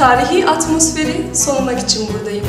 Tarihi atmosferi solumak için buradayım.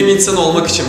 Bilim insanı olmak için.